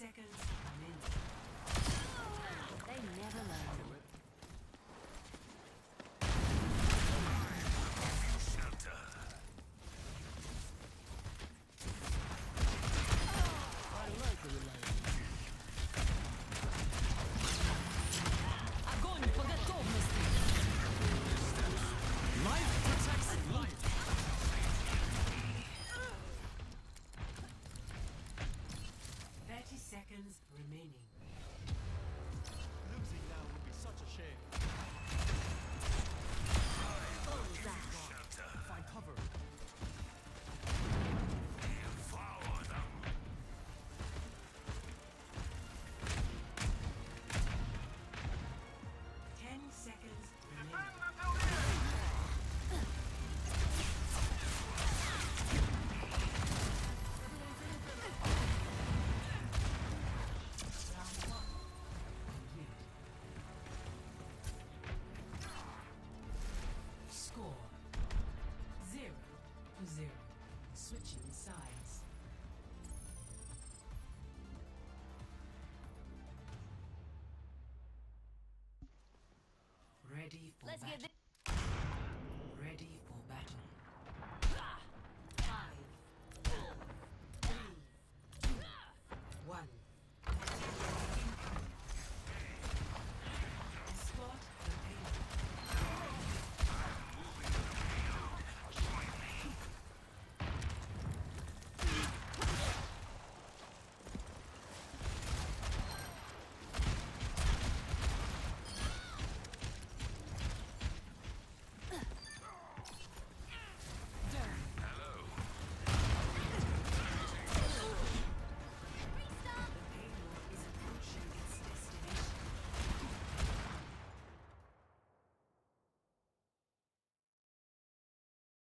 seconds. seconds remaining. Losing now would be such a shame. Let's get this.